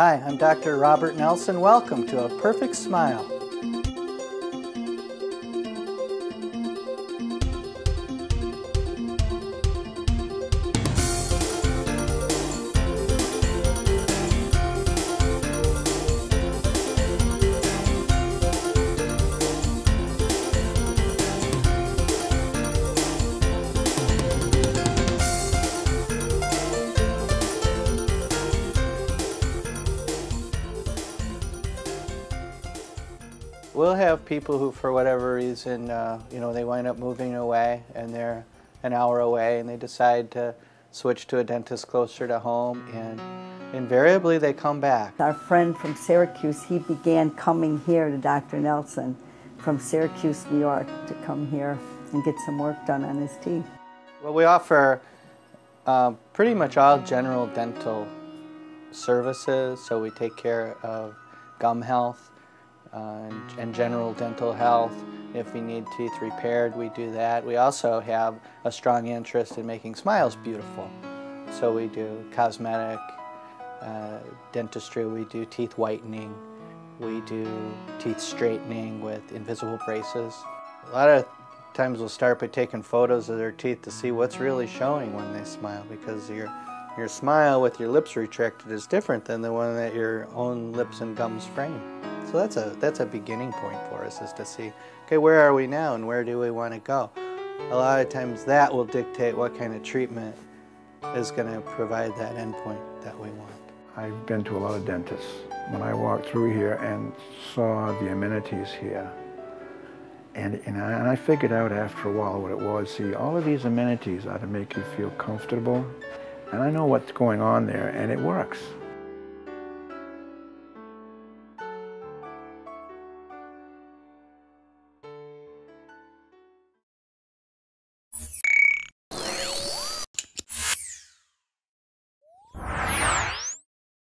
Hi, I'm Dr. Robert Nelson. Welcome to A Perfect Smile. We'll have people who, for whatever reason, uh, you know, they wind up moving away and they're an hour away and they decide to switch to a dentist closer to home and invariably they come back. Our friend from Syracuse, he began coming here to Dr. Nelson from Syracuse, New York, to come here and get some work done on his teeth. Well, we offer uh, pretty much all general dental services, so we take care of gum health, and, and general dental health. If we need teeth repaired, we do that. We also have a strong interest in making smiles beautiful. So we do cosmetic uh, dentistry, we do teeth whitening, we do teeth straightening with invisible braces. A lot of times we'll start by taking photos of their teeth to see what's really showing when they smile because your, your smile with your lips retracted is different than the one that your own lips and gums frame. So that's a, that's a beginning point for us is to see, okay, where are we now and where do we want to go? A lot of times that will dictate what kind of treatment is going to provide that endpoint that we want. I've been to a lot of dentists. When I walked through here and saw the amenities here, and, and, I, and I figured out after a while what it was. See, all of these amenities are to make you feel comfortable, and I know what's going on there, and it works.